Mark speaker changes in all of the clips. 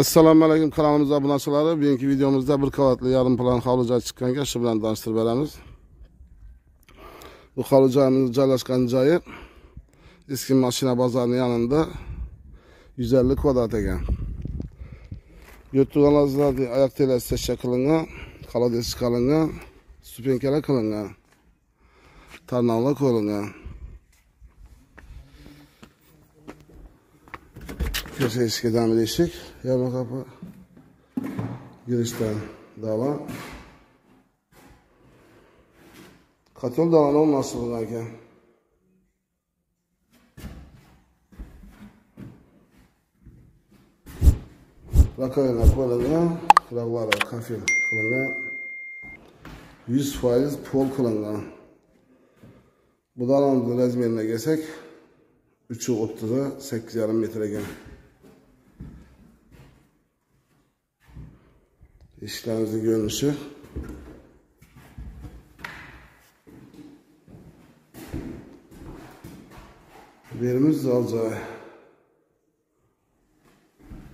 Speaker 1: assalomu alaykum kanalimiz obunachilari bugungi videomizda bir qavatli yarim plan hovli chiqqan ekan shu bilan tanishtirib beramiz bu hovli joyimiz joylashgan joyi eski mashina bozorining yonida 150 kvadrat ekan yo'rtug'anlar oyoq telasi tashcha qilingan kolodez qilingan stupenkalar qilingan tarnovlar qo'yilgan Köşe bir eshik yarma kapı girişten dala katol dalan olmasın bunlarken rakoyina qo'yilgan quloqlari kafil qilingan yuz foiz pol qilingan bu dalamizni razmerine kelsak uch o'ttizi sakkiz yarim metr ekan eshiklarimizning ko'rinishi bu yerimiz zal joy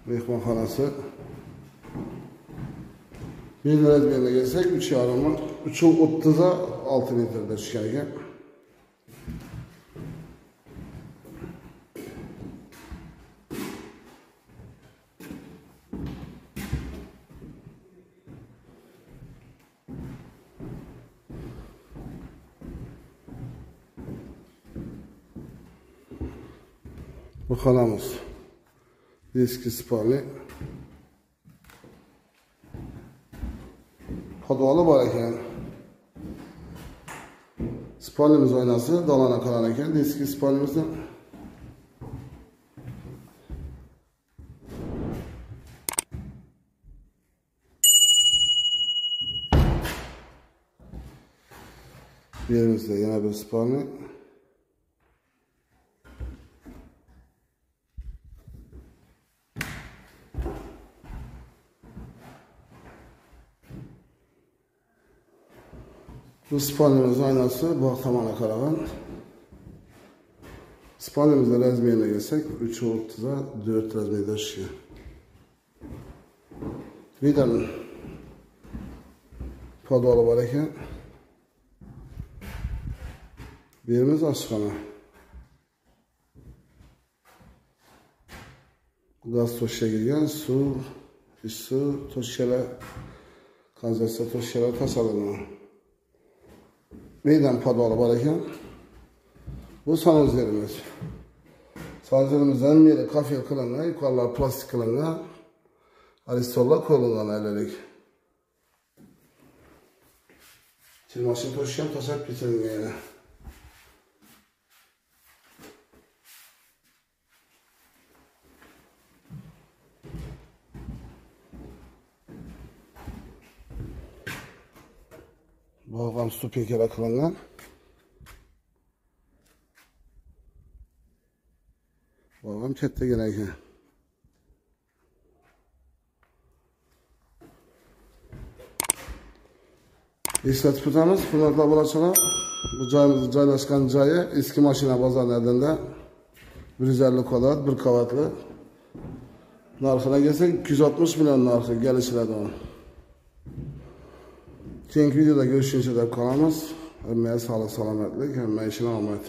Speaker 1: mehmonxonasi bir razmerga kelsak uch yarim uch o'ttizi olti metrda tushgan xonamiz eski spalni podvali bor ekan spalnimiz oynasi dolana qalan ekan eski spalnimizni bu yerimizda yana bir spalni Bu spalnimiz aynası bu tamana karavan. Spalnimizde razmerine gelsek 3 ortada 4 razmerde çıkıyor. Vidanın podvalı var ekan. Birimiz aşkana. Gaz toşya girgan, suv, su, toshkalar, kanalizatsiya toshkalar tasarlangan. Meydan podvali bor ekan bu sanuzerimiz sanuzerimizdan beri kafel qilingan yuqorilar plastik qilingan aristollar qo'yilgan aylanlik chirmashni to'shgan tashlab ketilingan bo wam stupienki balkonna. bobom kattagina ekan eslatib o'tamiz hurmatli obunachilar bu joyimizni joylashgan joyi eski mashina bozorni adinda bir yuz ellik kvadrat bir qavatli narxini kelsak ikki yuz oltmish million narxi Keyingi videoda görüşünce de kalamiz. Hammaga sog'lik, salomatlik, hamma ishini omad.